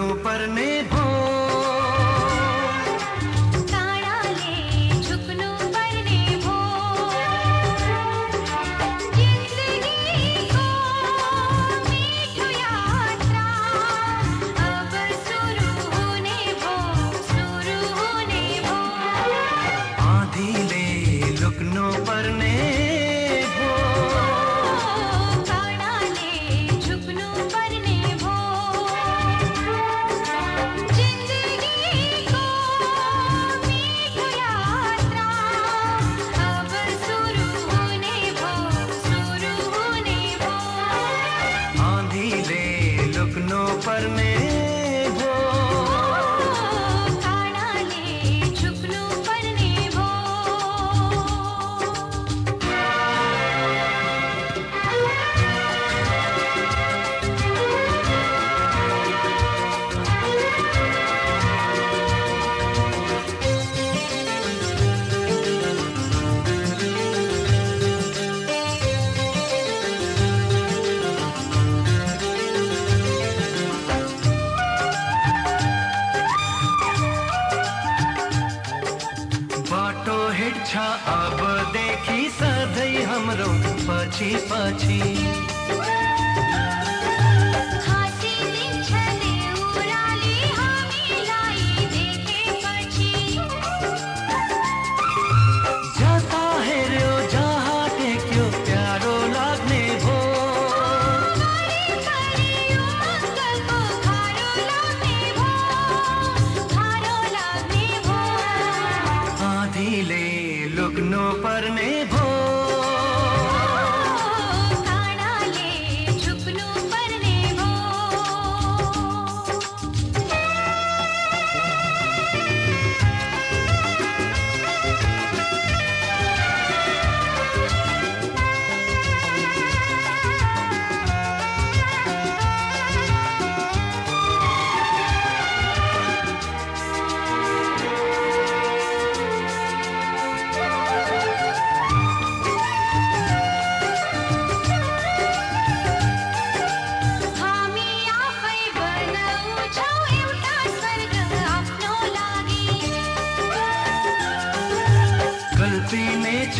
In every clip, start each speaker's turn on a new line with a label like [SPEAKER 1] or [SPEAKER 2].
[SPEAKER 1] दिलों पर ने हो। छ अब देखी साधई हमरो पाछी पछि।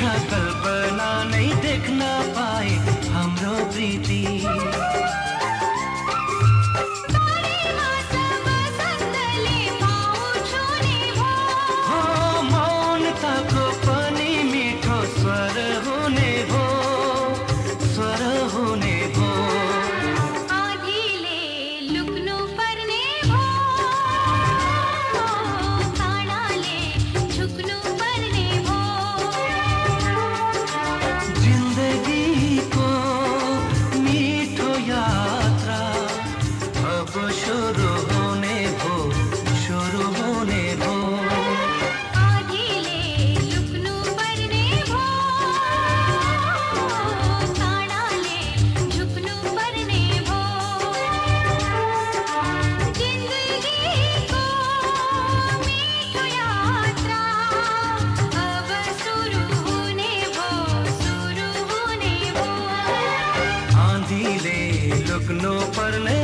[SPEAKER 1] छ कल्पना नै देख्न मिले लुकनों पर नहीं